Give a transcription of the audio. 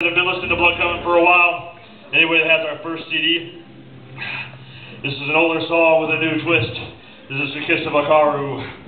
I've been listening to Blood Coven for a while. Anyway, that has our first CD, this is an older song with a new twist. This is the Kiss of Akaru.